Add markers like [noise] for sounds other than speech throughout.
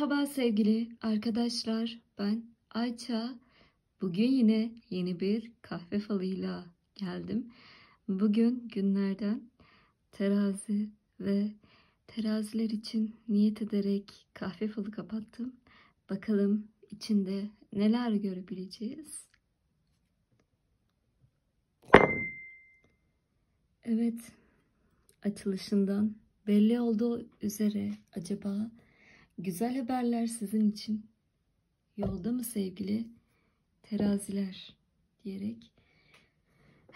Merhaba sevgili arkadaşlar. Ben Ayça. Bugün yine yeni bir kahve falıyla geldim. Bugün günlerden terazi ve teraziler için niyet ederek kahve falı kapattım. Bakalım içinde neler görebileceğiz. Evet, açılışından belli olduğu üzere acaba güzel haberler sizin için yolda mı sevgili teraziler diyerek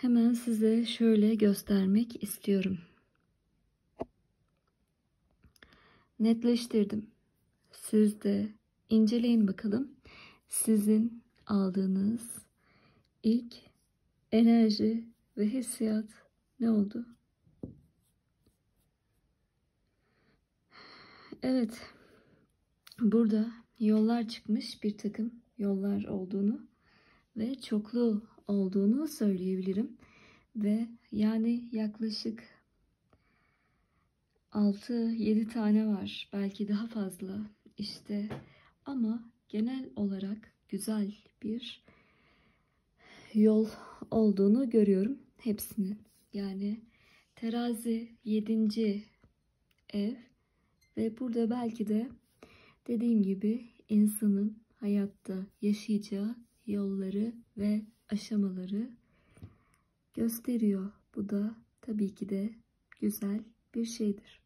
hemen size şöyle göstermek istiyorum. Netleştirdim. Siz de inceleyin bakalım. Sizin aldığınız ilk enerji ve hissiyat ne oldu? Evet. Burada yollar çıkmış bir takım yollar olduğunu ve çoklu olduğunu söyleyebilirim. Ve yani yaklaşık 6-7 tane var. Belki daha fazla. İşte ama genel olarak güzel bir yol olduğunu görüyorum hepsinin. Yani terazi 7. ev ve burada belki de dediğim gibi insanın hayatta yaşayacağı yolları ve aşamaları gösteriyor. Bu da tabii ki de güzel bir şeydir.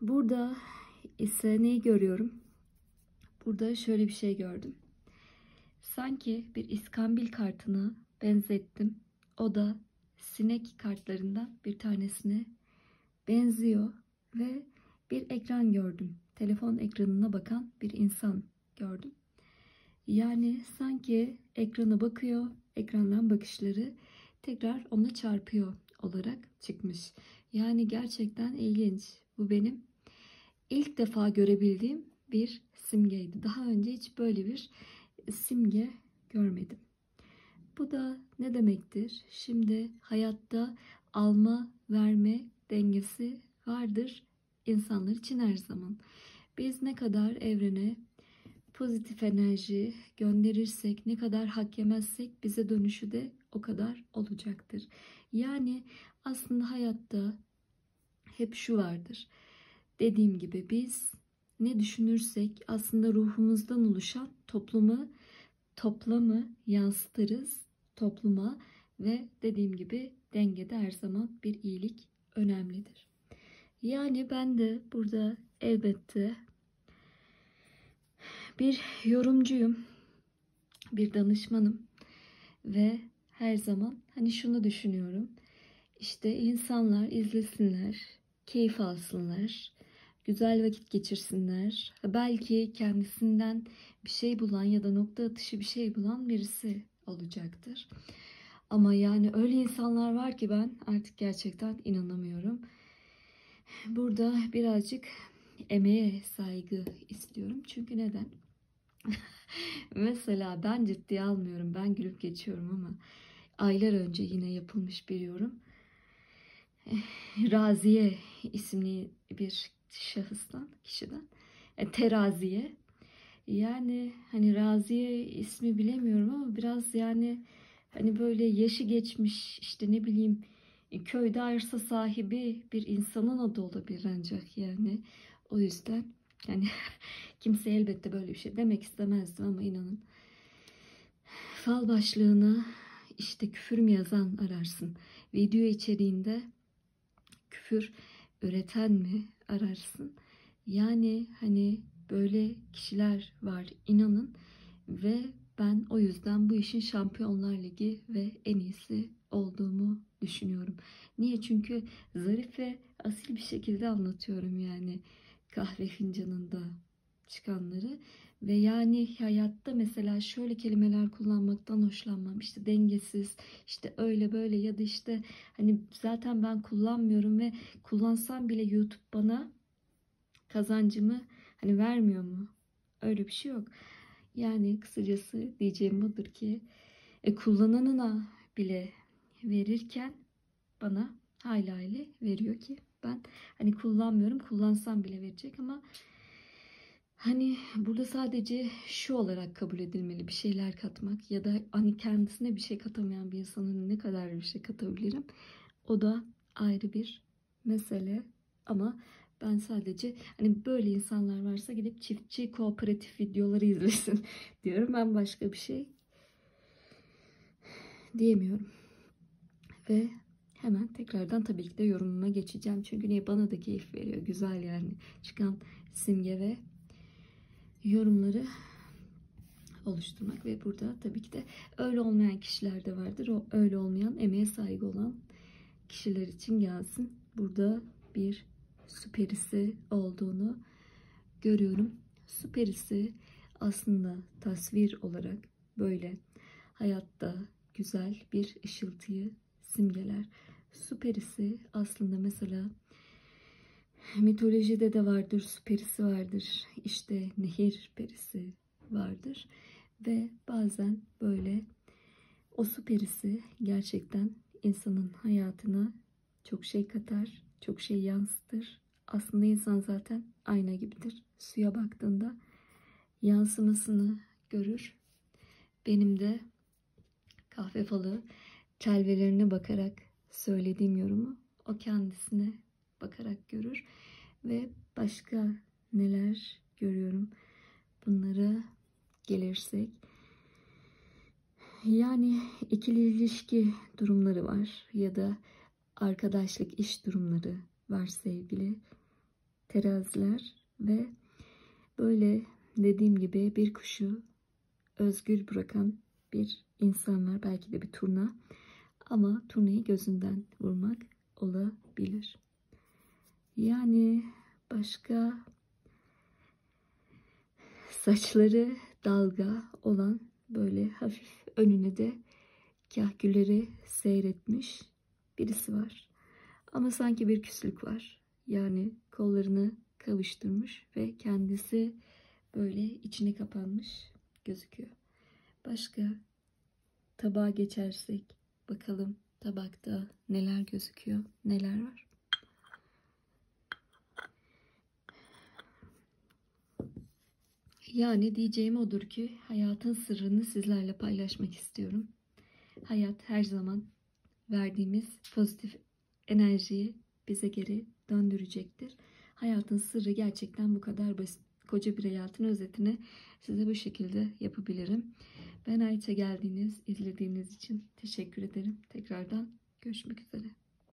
Burada ise neyi görüyorum? Burada şöyle bir şey gördüm. Sanki bir iskambil kartına benzettim. O da sinek kartlarından bir tanesine benziyor ve bir ekran gördüm. Telefon ekranına bakan bir insan gördüm. Yani sanki ekrana bakıyor, ekrandan bakışları tekrar ona çarpıyor olarak çıkmış. Yani gerçekten ilginç. Bu benim ilk defa görebildiğim bir simgeydi. Daha önce hiç böyle bir simge görmedim. Bu da ne demektir? Şimdi hayatta alma, verme dengesi vardır insanlar için her zaman. Biz ne kadar evrene pozitif enerji gönderirsek, ne kadar hak yemezsek bize dönüşü de o kadar olacaktır. Yani aslında hayatta hep şu vardır. Dediğim gibi biz ne düşünürsek aslında ruhumuzdan oluşan toplumu toplamı yansıtırız topluma ve dediğim gibi dengede her zaman bir iyilik önemlidir. Yani ben de burada elbette bir yorumcuyum, bir danışmanım ve her zaman hani şunu düşünüyorum. İşte insanlar izlesinler, keyif alsınlar, güzel vakit geçirsinler. Belki kendisinden bir şey bulan ya da nokta atışı bir şey bulan birisi olacaktır. Ama yani öyle insanlar var ki ben artık gerçekten inanamıyorum. Burada birazcık emeğe saygı istiyorum. Çünkü neden? [laughs] Mesela ben ciddiye almıyorum. Ben gülüp geçiyorum ama aylar önce yine yapılmış bir yorum. Raziye isimli bir şahıstan, kişiden. E, teraziye. Yani hani Raziye ismi bilemiyorum ama biraz yani hani böyle yaşı geçmiş işte ne bileyim köyde arsa sahibi bir insanın adı olabilir ancak yani. O yüzden yani [laughs] kimse elbette böyle bir şey demek istemezdim ama inanın. Fal başlığına işte küfür mü yazan ararsın. Video içeriğinde küfür üreten mi ararsın. Yani hani böyle kişiler var inanın. Ve ben o yüzden bu işin Şampiyonlar Ligi ve en iyisi olduğumu düşünüyorum. Niye? Çünkü zarif ve asil bir şekilde anlatıyorum yani kahve fincanında çıkanları ve yani hayatta mesela şöyle kelimeler kullanmaktan hoşlanmam. İşte dengesiz, işte öyle böyle ya da işte hani zaten ben kullanmıyorum ve kullansam bile YouTube bana kazancımı hani vermiyor mu? Öyle bir şey yok. Yani kısacası diyeceğim budur ki e, kullananına bile verirken bana hayli hayli veriyor ki ben hani kullanmıyorum. Kullansam bile verecek ama hani burada sadece şu olarak kabul edilmeli bir şeyler katmak ya da hani kendisine bir şey katamayan bir insanın ne kadar bir şey katabilirim? O da ayrı bir mesele ama ben sadece hani böyle insanlar varsa gidip çiftçi kooperatif videoları izlesin [laughs] diyorum. Ben başka bir şey diyemiyorum. Ve hemen tekrardan tabii ki de yorumuma geçeceğim. Çünkü niye bana da keyif veriyor. Güzel yani çıkan simge ve yorumları oluşturmak ve burada tabii ki de öyle olmayan kişiler de vardır. O öyle olmayan emeğe saygı olan kişiler için gelsin. Burada bir süperisi olduğunu görüyorum. Süperisi aslında tasvir olarak böyle hayatta güzel bir ışıltıyı simgeler. Süperisi aslında mesela mitolojide de vardır, süperisi vardır. İşte nehir perisi vardır ve bazen böyle o süperisi gerçekten insanın hayatına çok şey katar, çok şey yansıtır. Aslında insan zaten ayna gibidir. Suya baktığında yansımasını görür. Benim de kahve falı telvelerine bakarak söylediğim yorumu o kendisine bakarak görür ve başka neler görüyorum bunlara gelirsek. Yani ikili ilişki durumları var ya da arkadaşlık iş durumları var sevgili teraziler ve böyle dediğim gibi bir kuşu özgür bırakan bir insan var belki de bir turna ama turnayı gözünden vurmak olabilir. Yani başka saçları dalga olan böyle hafif önüne de kahkülleri seyretmiş birisi var. Ama sanki bir küslük var. Yani kollarını kavuşturmuş ve kendisi böyle içine kapanmış gözüküyor. Başka tabağa geçersek bakalım tabakta neler gözüküyor, neler var. Yani diyeceğim odur ki hayatın sırrını sizlerle paylaşmak istiyorum. Hayat her zaman verdiğimiz pozitif enerjiyi bize geri döndürecektir. Hayatın sırrı gerçekten bu kadar basit. Koca bir hayatın özetini size bu şekilde yapabilirim. Ben Ayça geldiğiniz, izlediğiniz için teşekkür ederim. Tekrardan görüşmek üzere.